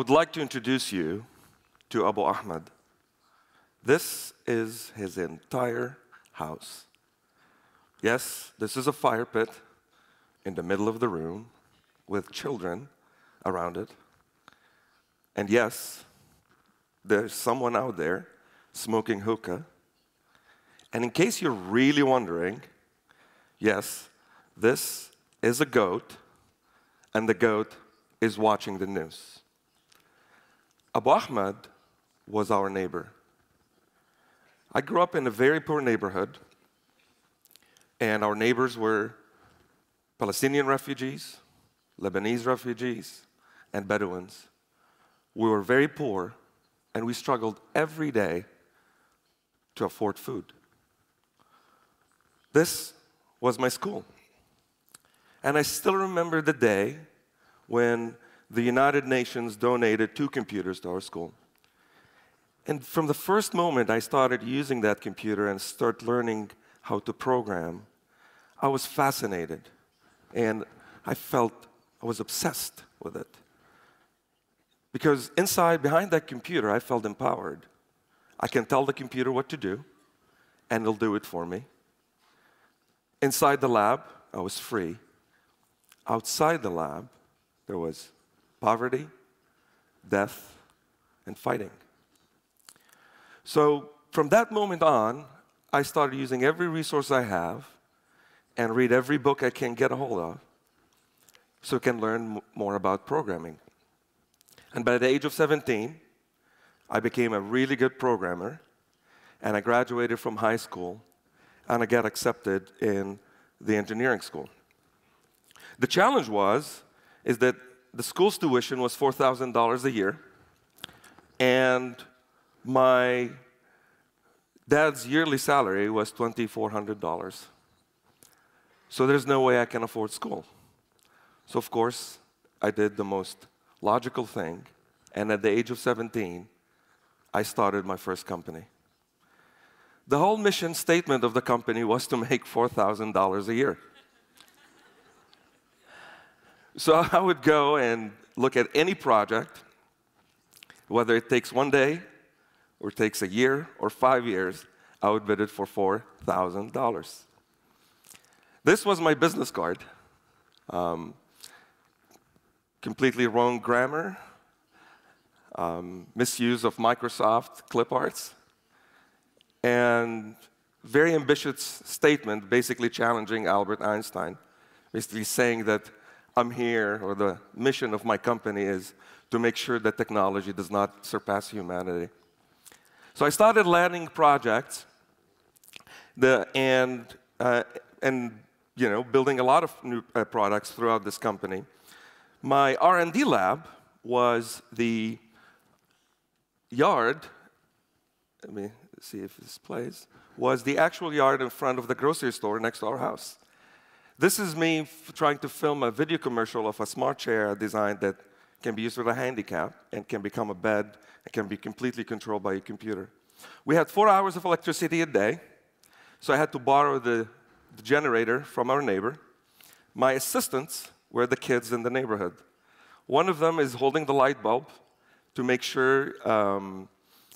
would like to introduce you to Abu Ahmed. This is his entire house. Yes, this is a fire pit in the middle of the room with children around it. And yes, there's someone out there smoking hookah. And in case you're really wondering, yes, this is a goat, and the goat is watching the news. Abu Ahmad was our neighbor. I grew up in a very poor neighborhood, and our neighbors were Palestinian refugees, Lebanese refugees, and Bedouins. We were very poor, and we struggled every day to afford food. This was my school. And I still remember the day when the United Nations donated two computers to our school. And from the first moment I started using that computer and start learning how to program, I was fascinated. And I felt I was obsessed with it. Because inside, behind that computer, I felt empowered. I can tell the computer what to do, and it'll do it for me. Inside the lab, I was free. Outside the lab, there was poverty, death, and fighting. So from that moment on, I started using every resource I have and read every book I can get a hold of so I can learn more about programming. And by the age of 17, I became a really good programmer and I graduated from high school and I got accepted in the engineering school. The challenge was is that the school's tuition was $4,000 a year, and my dad's yearly salary was $2,400. So there's no way I can afford school. So, of course, I did the most logical thing, and at the age of 17, I started my first company. The whole mission statement of the company was to make $4,000 a year. So I would go and look at any project, whether it takes one day or takes a year or five years, I would bid it for $4,000. This was my business card. Um, completely wrong grammar, um, misuse of Microsoft clip arts, and very ambitious statement basically challenging Albert Einstein, basically saying that I'm here, or the mission of my company is to make sure that technology does not surpass humanity. So I started landing projects the, and, uh, and you know, building a lot of new uh, products throughout this company. My R&D lab was the yard, let me see if this plays, was the actual yard in front of the grocery store next to our house. This is me trying to film a video commercial of a smart chair design that can be used with a handicap and can become a bed and can be completely controlled by a computer. We had four hours of electricity a day, so I had to borrow the, the generator from our neighbor. My assistants were the kids in the neighborhood. One of them is holding the light bulb to make sure um,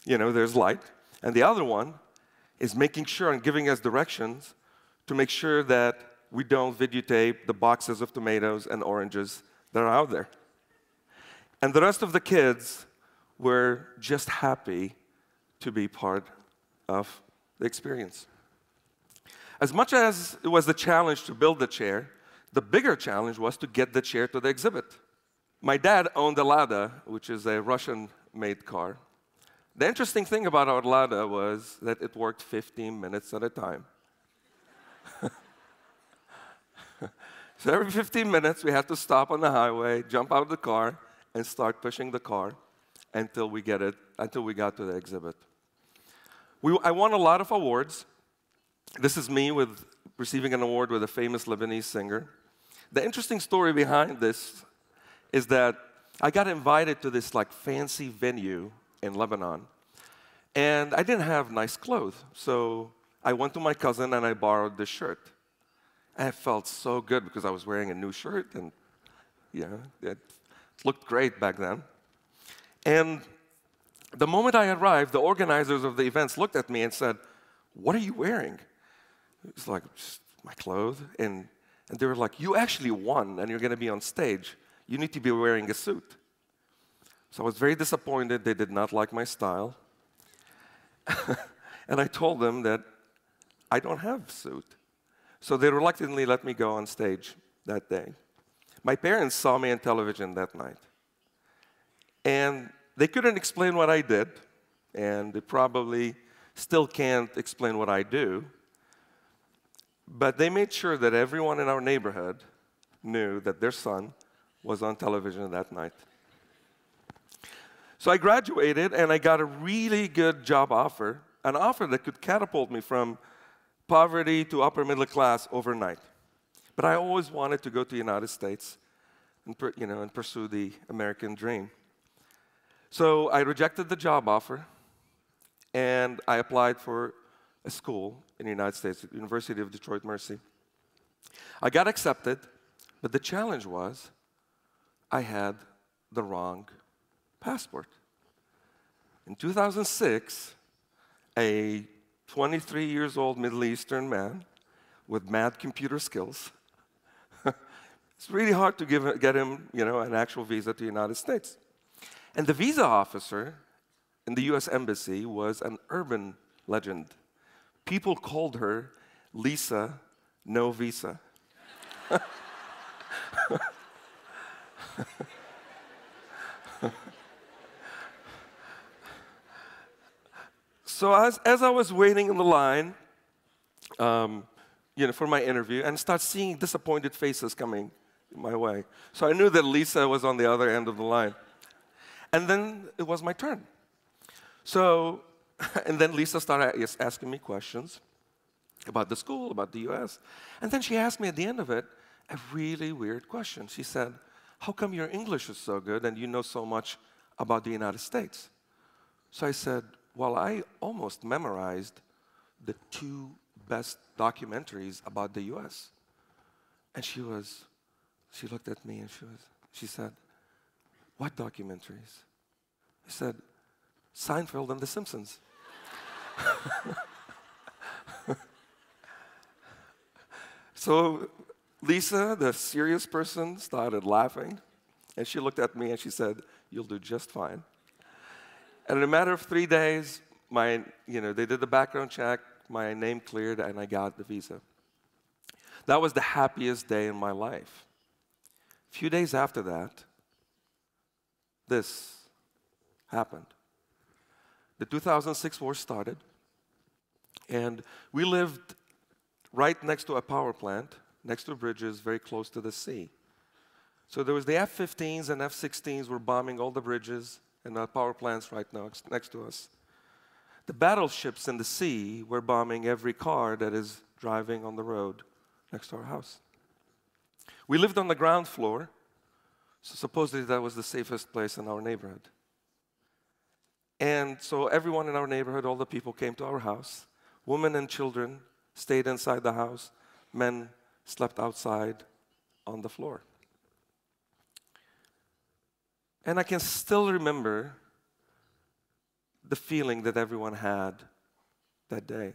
you know, there's light, and the other one is making sure and giving us directions to make sure that we don't videotape the boxes of tomatoes and oranges that are out there. And the rest of the kids were just happy to be part of the experience. As much as it was the challenge to build the chair, the bigger challenge was to get the chair to the exhibit. My dad owned a Lada, which is a Russian made car. The interesting thing about our Lada was that it worked 15 minutes at a time. So every 15 minutes, we have to stop on the highway, jump out of the car, and start pushing the car until we get it, until we got to the exhibit. We, I won a lot of awards. This is me with receiving an award with a famous Lebanese singer. The interesting story behind this is that I got invited to this like fancy venue in Lebanon, and I didn't have nice clothes, so I went to my cousin and I borrowed this shirt. And it felt so good because I was wearing a new shirt and, yeah, it looked great back then. And the moment I arrived, the organizers of the events looked at me and said, What are you wearing? It's like, my clothes. And, and they were like, You actually won and you're going to be on stage. You need to be wearing a suit. So I was very disappointed. They did not like my style. and I told them that I don't have suit. So they reluctantly let me go on stage that day. My parents saw me on television that night. And they couldn't explain what I did, and they probably still can't explain what I do. But they made sure that everyone in our neighborhood knew that their son was on television that night. So I graduated and I got a really good job offer, an offer that could catapult me from poverty to upper middle class overnight. But I always wanted to go to the United States and, you know, and pursue the American dream. So I rejected the job offer and I applied for a school in the United States, University of Detroit Mercy. I got accepted, but the challenge was I had the wrong passport. In 2006, a 23 years old Middle Eastern man with mad computer skills. it's really hard to give, get him, you know, an actual visa to the United States. And the visa officer in the US Embassy was an urban legend. People called her Lisa No Visa. so as, as I was waiting in the line, um, you know, for my interview, and start seeing disappointed faces coming my way, so I knew that Lisa was on the other end of the line. And then it was my turn. So, and then Lisa started asking me questions about the school, about the US. And then she asked me at the end of it a really weird question. She said, How come your English is so good and you know so much about the United States? So I said, Well, I almost memorized the two best documentaries about the US. And she was, she looked at me and she was, she said, what documentaries? I said, Seinfeld and The Simpsons. so Lisa, the serious person, started laughing. And she looked at me and she said, You'll do just fine. And in a matter of three days, my, you know, they did the background check, my name cleared, and I got the visa. That was the happiest day in my life. A few days after that, this happened. The 2006 war started, and we lived right next to a power plant, next to bridges, very close to the sea. So there was the F-15s and F-16s were bombing all the bridges and our power plants right now next to us. The battleships in the sea were bombing every car that is driving on the road next to our house. We lived on the ground floor, so supposedly that was the safest place in our neighborhood. And so everyone in our neighborhood, all the people came to our house. Women and children stayed inside the house. Men slept outside on the floor. And I can still remember the feeling that everyone had that day.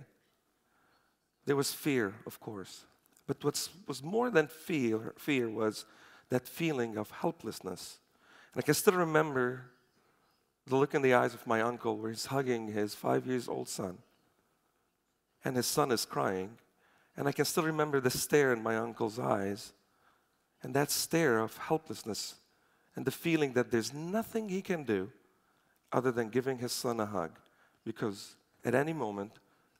There was fear, of course. But what was more than fear, fear was that feeling of helplessness. And I can still remember the look in the eyes of my uncle where he's hugging his five years old son. And his son is crying. And I can still remember the stare in my uncle's eyes. And that stare of helplessness and the feeling that there's nothing he can do other than giving his son a hug. Because at any moment,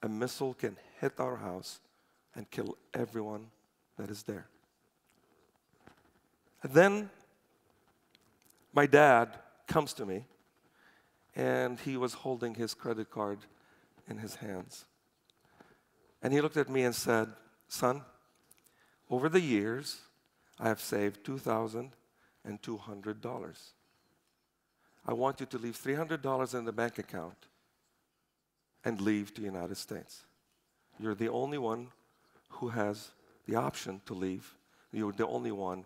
a missile can hit our house and kill everyone that is there. And then my dad comes to me, and he was holding his credit card in his hands. And he looked at me and said, Son, over the years, I have saved $2,200. I want you to leave $300 in the bank account and leave to the United States. You're the only one who has the option to leave. You're the only one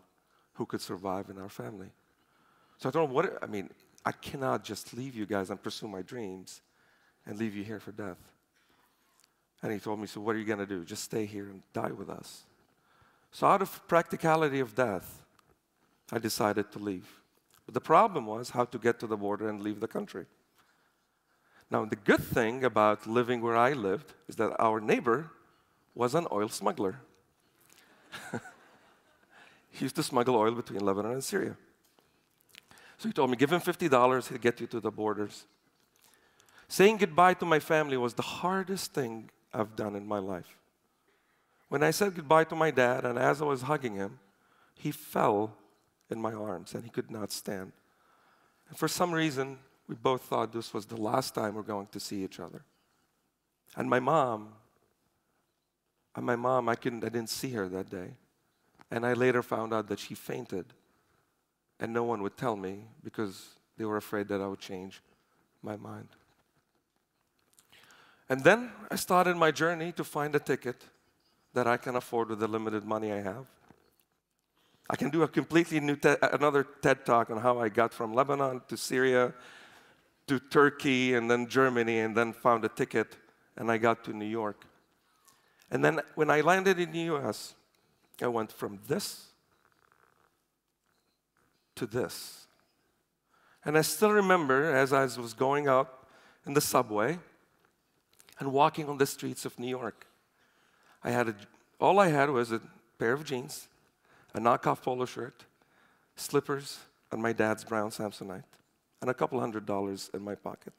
who could survive in our family. So I told him, what, I mean, I cannot just leave you guys and pursue my dreams and leave you here for death. And he told me, So what are you going to do? Just stay here and die with us. So, out of practicality of death, I decided to leave. But the problem was how to get to the border and leave the country. Now, the good thing about living where I lived is that our neighbor was an oil smuggler. he used to smuggle oil between Lebanon and Syria. So he told me, give him $50, he'll get you to the borders. Saying goodbye to my family was the hardest thing I've done in my life. When I said goodbye to my dad, and as I was hugging him, he fell in my arms and he could not stand. And for some reason, we both thought this was the last time we're going to see each other. And my mom, and my mom, I, couldn't, I didn't see her that day. And I later found out that she fainted. And no one would tell me because they were afraid that I would change my mind. And then I started my journey to find a ticket that I can afford with the limited money I have. I can do a completely new te- another TED talk on how I got from Lebanon to Syria to Turkey and then Germany and then found a ticket and I got to New York. And then when I landed in the US, I went from this to this. And I still remember as I was going up in the subway and walking on the streets of New York. I had a, all I had was a pair of jeans, a knockoff polo shirt, slippers, and my dad's brown Samsonite, and a couple hundred dollars in my pocket.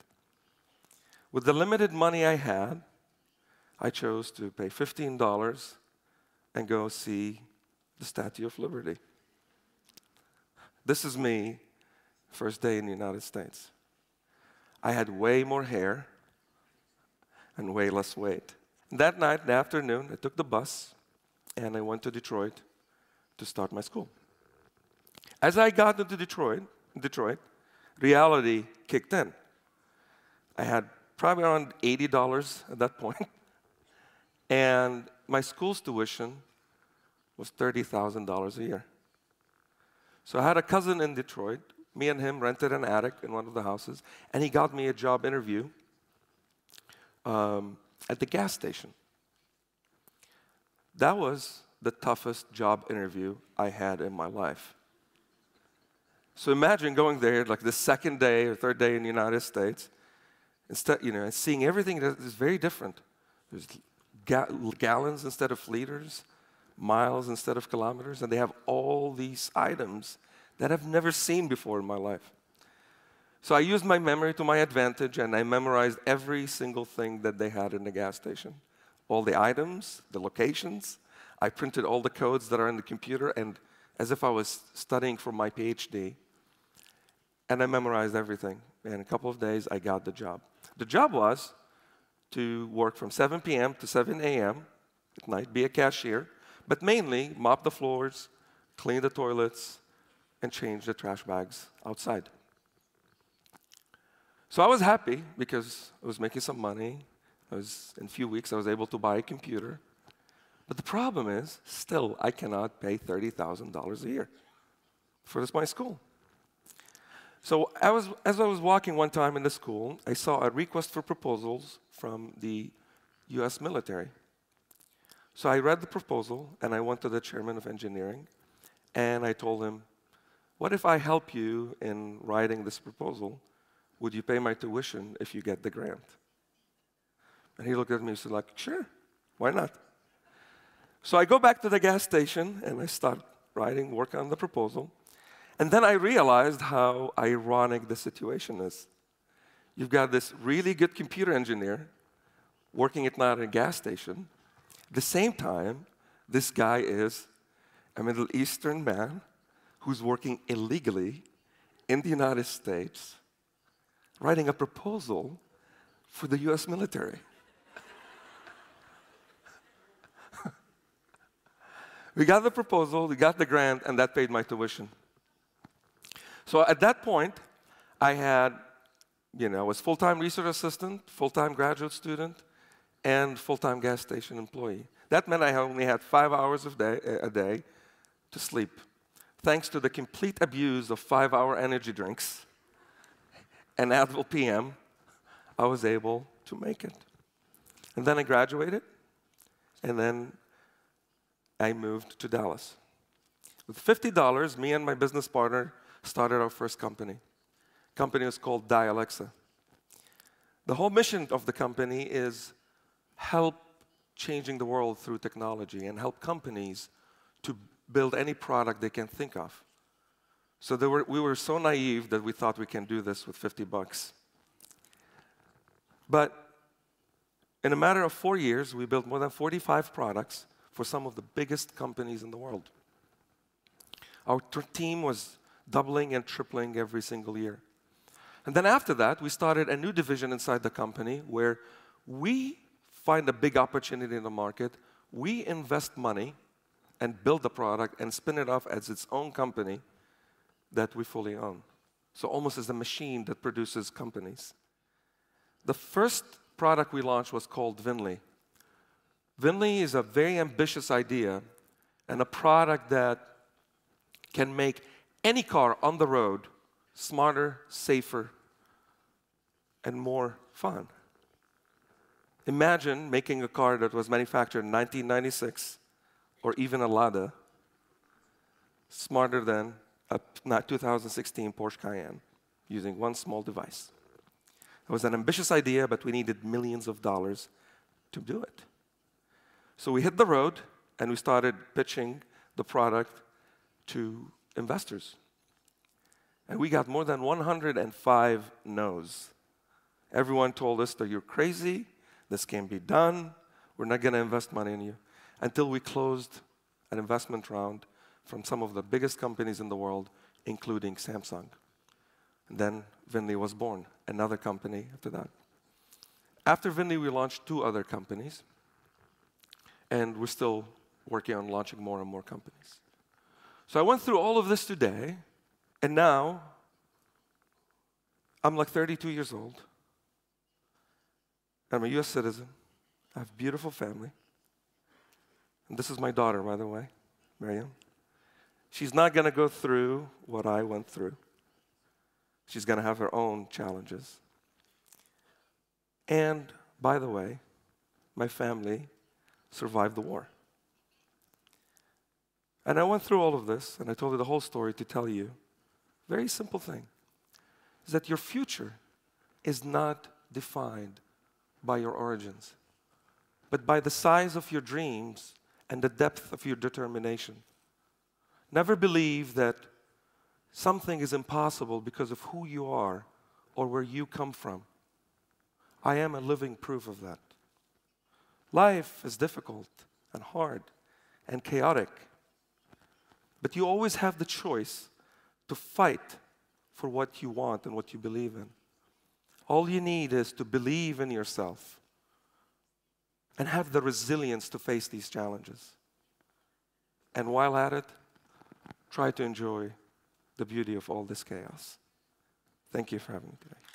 With the limited money I had, I chose to pay $15 and go see the Statue of Liberty. This is me, first day in the United States. I had way more hair and way less weight. That night, in the afternoon, I took the bus and I went to Detroit to start my school. As I got into Detroit, Detroit, reality kicked in. I had probably around $80 at that point, and my school's tuition was $30,000 a year. So I had a cousin in Detroit. Me and him rented an attic in one of the houses, and he got me a job interview um, at the gas station. That was the toughest job interview I had in my life. So imagine going there like the second day or third day in the United States, instead, you know, and seeing everything that is very different. There's ga- gallons instead of liters, miles instead of kilometers, and they have all these items that I've never seen before in my life. So I used my memory to my advantage and I memorized every single thing that they had in the gas station. All the items, the locations. I printed all the codes that are in the computer and as if I was studying for my PhD. And I memorized everything. And in a couple of days, I got the job. The job was to work from 7 p.m. to 7 a.m. at night, be a cashier, but mainly mop the floors, clean the toilets, and change the trash bags outside. So I was happy because I was making some money. I was, in a few weeks, I was able to buy a computer. But the problem is, still, I cannot pay $30,000 a year for this my school. So I was, as I was walking one time in the school, I saw a request for proposals from the US military. So I read the proposal and I went to the chairman of engineering and I told him, What if I help you in writing this proposal? Would you pay my tuition if you get the grant? And he looked at me and said, like, sure, why not? So I go back to the gas station and I start writing, work on the proposal. And then I realized how ironic the situation is. You've got this really good computer engineer working at night at a gas station. At the same time, this guy is a Middle Eastern man who's working illegally in the United States writing a proposal for the US military. We got the proposal, we got the grant, and that paid my tuition. So at that point, I had, you know, I was full-time research assistant, full-time graduate student, and full-time gas station employee. That meant I only had five hours of day, a day to sleep, thanks to the complete abuse of five-hour energy drinks and Advil PM, I was able to make it. And then I graduated, and then I moved to Dallas. With $50, me and my business partner started our first company. Company was called Dialexa. The whole mission of the company is help changing the world through technology and help companies to build any product they can think of. So were, we were so naive that we thought we can do this with 50 bucks. But in a matter of four years, we built more than 45 products for some of the biggest companies in the world. Our team was doubling and tripling every single year. And then after that, we started a new division inside the company where we find a big opportunity in the market, we invest money and build the product and spin it off as its own company that we fully own. So almost as a machine that produces companies. The first product we launched was called Vinli. Vinli is a very ambitious idea and a product that can make any car on the road smarter, safer, and more fun. Imagine making a car that was manufactured in 1996 or even a Lada smarter than a 2016 Porsche Cayenne using one small device. It was an ambitious idea, but we needed millions of dollars to do it. So we hit the road and we started pitching the product to investors. And we got more than 105 no's. Everyone told us that you're crazy, this can't be done, we're not going to invest money in you. Until we closed an investment round from some of the biggest companies in the world, including Samsung. And then Vinli was born, another company after that. After Vinli, we launched two other companies, and we're still working on launching more and more companies. So I went through all of this today, and now I'm like 32 years old. I'm a US citizen. I have a beautiful family. And this is my daughter, by the way, Miriam. She's not going to go through what I went through. She's going to have her own challenges. And by the way, my family survived the war. And I went through all of this, and I told you the whole story to tell you very simple thing is that your future is not defined by your origins, but by the size of your dreams and the depth of your determination. Never believe that something is impossible because of who you are or where you come from. I am a living proof of that. Life is difficult and hard and chaotic, but you always have the choice to fight for what you want and what you believe in. All you need is to believe in yourself and have the resilience to face these challenges. And while at it, try to enjoy the beauty of all this chaos. Thank you for having me today.